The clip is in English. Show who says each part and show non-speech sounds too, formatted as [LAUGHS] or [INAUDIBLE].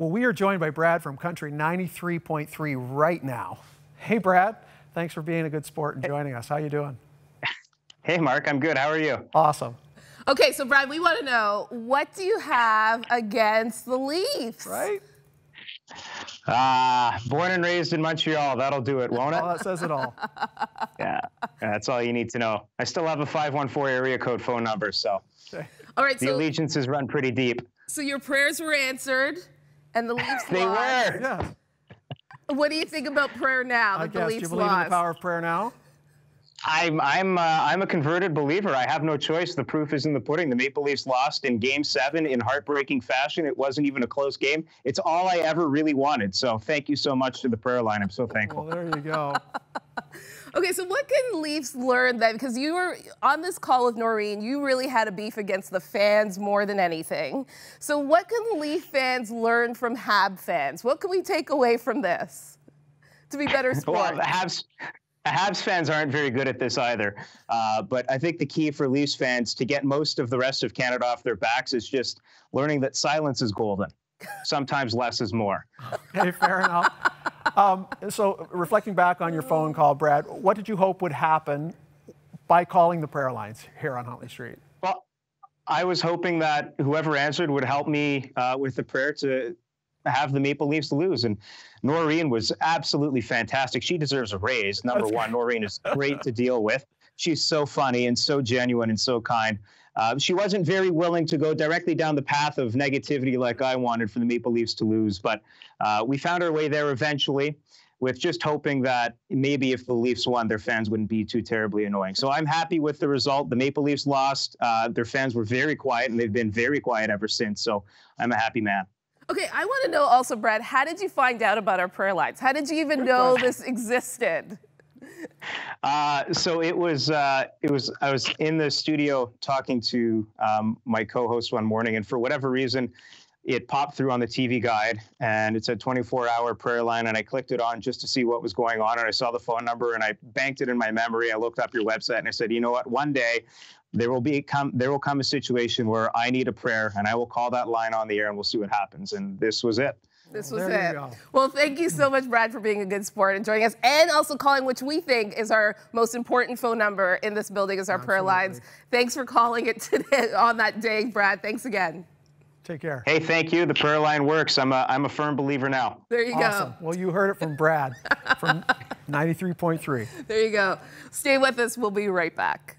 Speaker 1: Well, we are joined by Brad from Country 93.3 right now. Hey, Brad. Thanks for being a good sport and joining us. How you doing? [LAUGHS]
Speaker 2: Hey, Mark. I'm good. How are you?
Speaker 1: Awesome.
Speaker 3: Okay, so Brad, we want to know what do you have against the Leafs?
Speaker 1: Right?
Speaker 2: Ah, born and raised in Montreal. That'll do it, won't it?
Speaker 1: Oh, that says it all. [LAUGHS]
Speaker 2: yeah, that's all you need to know. I still have a 514 area code phone number, so
Speaker 1: Okay.
Speaker 3: All right,
Speaker 2: the
Speaker 3: so,
Speaker 2: allegiances run pretty deep.
Speaker 3: so your prayers were answered and the Leafs
Speaker 2: They
Speaker 3: lost.
Speaker 2: were.
Speaker 1: Yeah.
Speaker 3: What do you think about prayer now
Speaker 1: I
Speaker 3: that the
Speaker 1: guess. Do
Speaker 3: Leafs
Speaker 1: you believe in the power of prayer now?
Speaker 2: I'm I'm uh, I'm a converted believer. I have no choice. The proof is in the pudding. The Maple Leafs lost in Game Seven in heartbreaking fashion. It wasn't even a close game. It's all I ever really wanted. So thank you so much to the prayer line. I'm so thankful.
Speaker 1: Well, there you go. [LAUGHS] [LAUGHS]
Speaker 3: Okay, so what can Leafs learn then? Because you were on this call with Noreen, you really had a beef against the fans more than anything. So what can Leaf fans learn from Hab fans? What can we take away from this to be better [LAUGHS]
Speaker 2: Well,
Speaker 3: sports?
Speaker 2: the Habs, the Habs fans aren't very good at this either. Uh, but I think the key for Leafs fans to get most of the rest of Canada off their backs is just learning that silence is golden. [LAUGHS] Sometimes less is more.
Speaker 1: Okay, fair enough. Um, so, reflecting back on your phone call, Brad, what did you hope would happen by calling the prayer lines here on Huntley Street?
Speaker 2: Well, I was hoping that whoever answered would help me uh, with the prayer to have the Maple Leafs lose. And Noreen was absolutely fantastic. She deserves a raise. Number one, Noreen is great to deal with. She's so funny and so genuine and so kind. Uh, she wasn't very willing to go directly down the path of negativity like I wanted for the Maple Leafs to lose, but uh, we found our way there eventually with just hoping that maybe if the Leafs won, their fans wouldn't be too terribly annoying. So I'm happy with the result. The Maple Leafs lost. Uh, their fans were very quiet, and they've been very quiet ever since. So I'm a happy man.
Speaker 3: Okay, I want to know also, Brad, how did you find out about our prayer lines? How did you even know this existed? [LAUGHS]
Speaker 2: Uh, so it was uh, it was I was in the studio talking to um, my co-host one morning, and for whatever reason, it popped through on the TV guide, and it said 24-hour prayer line, and I clicked it on just to see what was going on, and I saw the phone number, and I banked it in my memory. I looked up your website, and I said, you know what, one day. There will be come. There will come a situation where I need a prayer, and I will call that line on the air, and we'll see what happens. And this was it.
Speaker 3: This was
Speaker 1: There you
Speaker 3: it.
Speaker 1: go.
Speaker 3: Well, thank you so much, Brad, for being a good sport and joining us, and also calling, which we think is our most important phone number in this building, is our prayer lines. Thanks for calling it [LAUGHS] today on that day, Brad. Thanks again.
Speaker 1: Take care.
Speaker 2: Hey, thank you. The prayer line works. I'm a I'm a firm believer now.
Speaker 3: There you
Speaker 1: Awesome.
Speaker 3: go.
Speaker 1: Well, you heard it from Brad from [LAUGHS] 93.3.
Speaker 3: There you go. Stay with us. We'll be right back.